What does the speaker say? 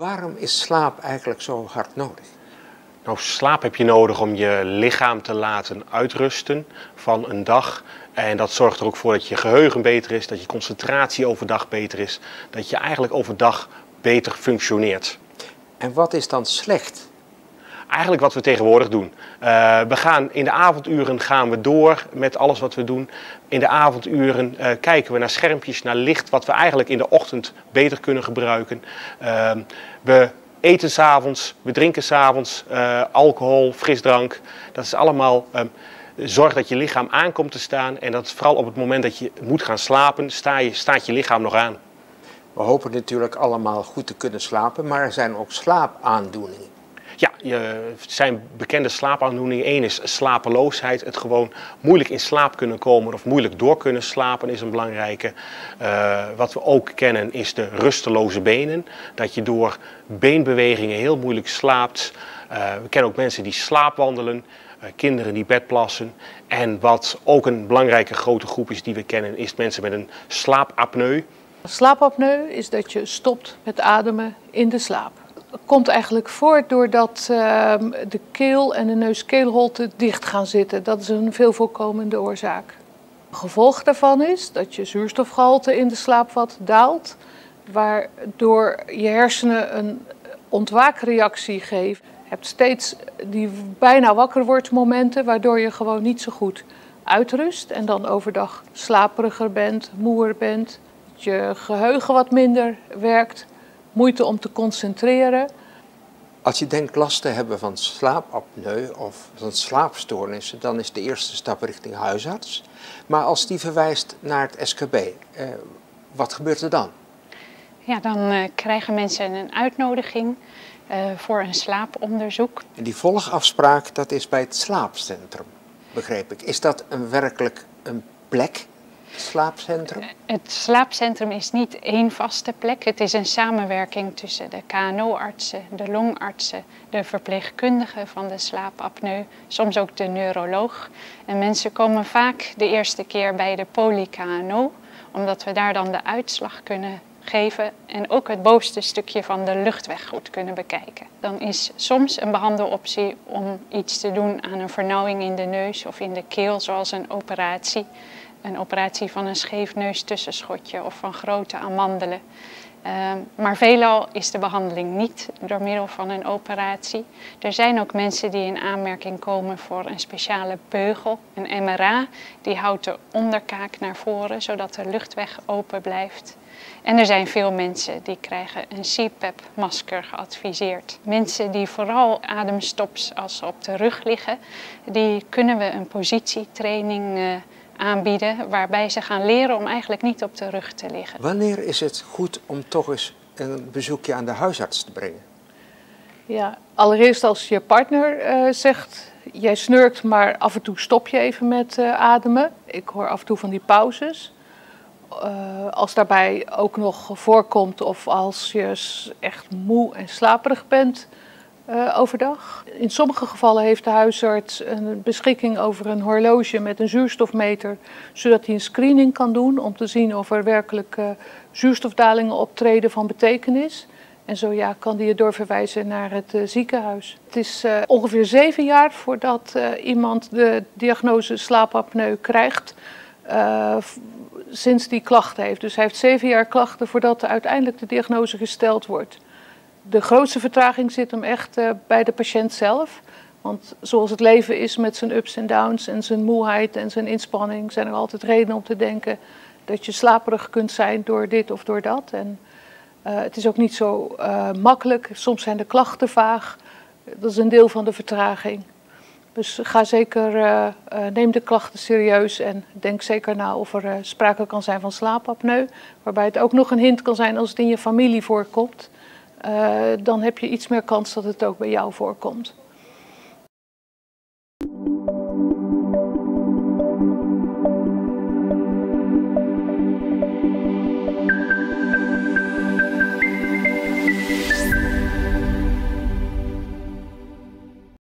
Waarom is slaap eigenlijk zo hard nodig? Nou, slaap heb je nodig om je lichaam te laten uitrusten van een dag. En dat zorgt er ook voor dat je geheugen beter is, dat je concentratie overdag beter is, dat je eigenlijk overdag beter functioneert. En wat is dan slecht? Eigenlijk wat we tegenwoordig doen. Uh, we gaan in de avonduren gaan we door met alles wat we doen. In de avonduren uh, kijken we naar schermpjes, naar licht, wat we eigenlijk in de ochtend beter kunnen gebruiken. Uh, we eten s'avonds, we drinken s'avonds uh, alcohol, frisdrank. Dat is allemaal um, zorg dat je lichaam aankomt te staan. En dat vooral op het moment dat je moet gaan slapen, je, staat je lichaam nog aan. We hopen natuurlijk allemaal goed te kunnen slapen, maar er zijn ook slaapaandoeningen. Ja, er zijn bekende slaapaandoeningen. Eén is slapeloosheid, het gewoon moeilijk in slaap kunnen komen of moeilijk door kunnen slapen is een belangrijke. Uh, wat we ook kennen is de rusteloze benen. Dat je door beenbewegingen heel moeilijk slaapt. Uh, we kennen ook mensen die slaapwandelen, uh, kinderen die bedplassen. En wat ook een belangrijke grote groep is die we kennen, is mensen met een slaapapneu. Slaapapneu is dat je stopt met ademen in de slaap komt eigenlijk voort doordat uh, de keel en de neuskeelholte dicht gaan zitten. Dat is een veel voorkomende oorzaak. Gevolg daarvan is dat je zuurstofgehalte in de slaapvat daalt, waardoor je hersenen een ontwaakreactie geven. Je hebt steeds die bijna wakker wordt momenten, waardoor je gewoon niet zo goed uitrust en dan overdag slaperiger bent, moer bent, dat je geheugen wat minder werkt moeite om te concentreren. Als je denkt last te hebben van slaapapneu of van slaapstoornissen, dan is de eerste stap richting huisarts. Maar als die verwijst naar het SKB, eh, wat gebeurt er dan? Ja, dan uh, krijgen mensen een uitnodiging uh, voor een slaaponderzoek. En die volgafspraak, dat is bij het slaapcentrum, begreep ik. Is dat een werkelijk een plek slaapcentrum? Het slaapcentrum is niet één vaste plek. Het is een samenwerking tussen de KNO-artsen, de longartsen, de verpleegkundigen van de slaapapneu, soms ook de neuroloog. En mensen komen vaak de eerste keer bij de poly-KNO, omdat we daar dan de uitslag kunnen geven en ook het bovenste stukje van de luchtweg goed kunnen bekijken. Dan is soms een behandeloptie om iets te doen aan een vernauwing in de neus of in de keel, zoals een operatie een operatie van een scheef neustussenschotje of van grote amandelen. Uh, maar veelal is de behandeling niet door middel van een operatie. Er zijn ook mensen die in aanmerking komen voor een speciale beugel, een MRA. Die houdt de onderkaak naar voren, zodat de luchtweg open blijft. En er zijn veel mensen die krijgen een CPAP-masker geadviseerd. Mensen die vooral ademstops als ze op de rug liggen, die kunnen we een positietraining uh, aanbieden, waarbij ze gaan leren om eigenlijk niet op de rug te liggen. Wanneer is het goed om toch eens een bezoekje aan de huisarts te brengen? Ja, allereerst als je partner uh, zegt, jij snurkt, maar af en toe stop je even met uh, ademen. Ik hoor af en toe van die pauzes. Uh, als daarbij ook nog voorkomt of als je echt moe en slaperig bent, uh, overdag. In sommige gevallen heeft de huisarts een beschikking over een horloge met een zuurstofmeter, zodat hij een screening kan doen om te zien of er werkelijk uh, zuurstofdalingen optreden van betekenis. En zo ja, kan hij je doorverwijzen naar het uh, ziekenhuis. Het is ongeveer zeven jaar voordat iemand de diagnose slaapapneu krijgt, sinds die klachten heeft. Dus hij heeft zeven jaar klachten voordat uiteindelijk de diagnose gesteld wordt de grootste vertraging zit hem echt uh, bij de patiënt zelf. Want zoals het leven is met zijn ups en downs en zijn moeheid en zijn inspanning, zijn er altijd redenen om te denken dat je slaperig kunt zijn door dit of door dat. En uh, het is ook niet zo uh, makkelijk. Soms zijn de klachten vaag. Dat is een deel van de vertraging. Dus ga zeker, neem de klachten serieus en denk zeker na of er sprake kan zijn van slaapapneu. Waarbij het ook nog een hint kan zijn als het in je familie voorkomt. Uh, dan heb je iets meer kans dat het ook bij jou voorkomt.